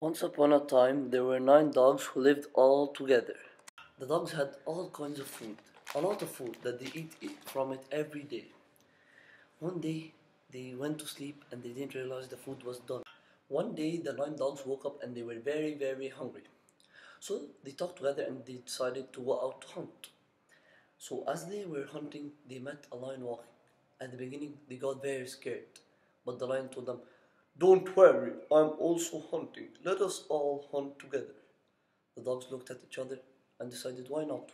Once upon a time, there were nine dogs who lived all together. The dogs had all kinds of food, a lot of food that they eat from it every day. One day, they went to sleep and they didn't realize the food was done. One day, the nine dogs woke up and they were very, very hungry. So they talked together and they decided to go out to hunt. So as they were hunting, they met a lion walking. At the beginning, they got very scared, but the lion told them, "Don't worry, I'm also hunting. Let us all hunt together." The dogs looked at each other and decided why not.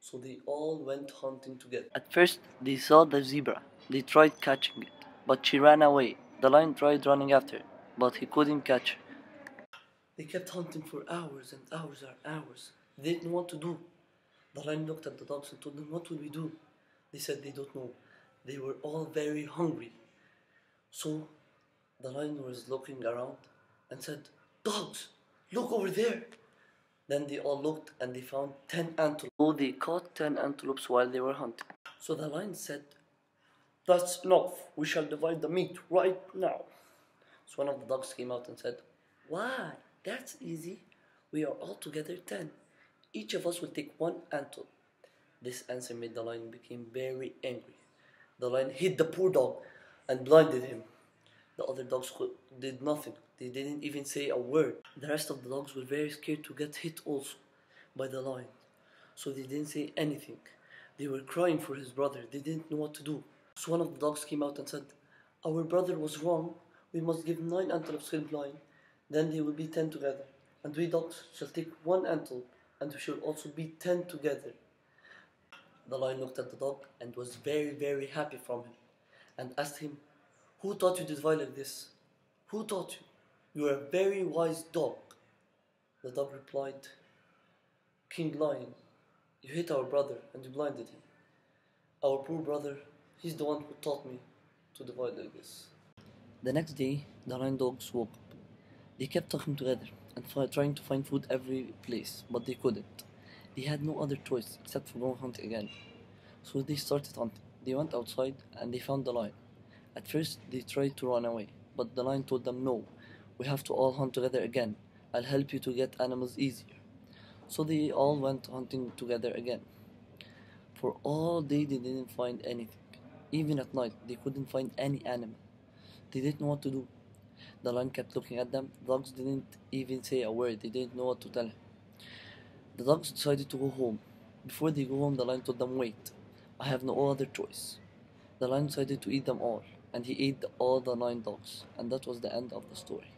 So they all went hunting together. At first, they saw the zebra. They tried catching it, but she ran away. The lion tried running after her, but he couldn't catch her. They kept hunting for hours and hours and hours. They didn't know what to do. The lion looked at the dogs and told them, What will we do? They said they don't know. They were all very hungry. So the lion was looking around and said, Dogs, look over there. Then they all looked and they found ten antelopes. So they caught ten antelopes while they were hunting. So the lion said, That's enough. We shall divide the meat right now. So one of the dogs came out and said, Why? That's easy. We are all together ten. Each of us will take one antelope. This answer made the lion become very angry. The lion hit the poor dog and blinded him. The other dogs did nothing. They didn't even say a word. The rest of the dogs were very scared to get hit also by the lion. So they didn't say anything. They were crying for his brother. They didn't know what to do. So one of the dogs came out and said, Our brother was wrong. We must give nine antelopes to the lion. Then they will be ten together. And we dogs shall take one antelope, and we shall also be ten together. The lion looked at the dog and was very, very happy from him, and asked him, Who taught you to divide like this? Who taught you? You are a very wise dog. The dog replied, King Lion, you hit our brother and you blinded him. Our poor brother, he's the one who taught me to divide like this. The next day, the nine dogs woke up. They kept talking together and trying to find food every place, but they couldn't. They had no other choice except for going hunting again. So they started hunting. They went outside and they found the lion. At first, they tried to run away, but the lion told them, No, we have to all hunt together again. I'll help you to get animals easier. So they all went hunting together again. For all day, they didn't find anything. Even at night, they couldn't find any animal. They didn't know what to do. The lion kept looking at them. The dogs didn't even say a word. They didn't know what to tell him. The dogs decided to go home. Before they go home, the lion told them, Wait, I have no other choice. The lion decided to eat them all, and he ate all the nine dogs, and that was the end of the story.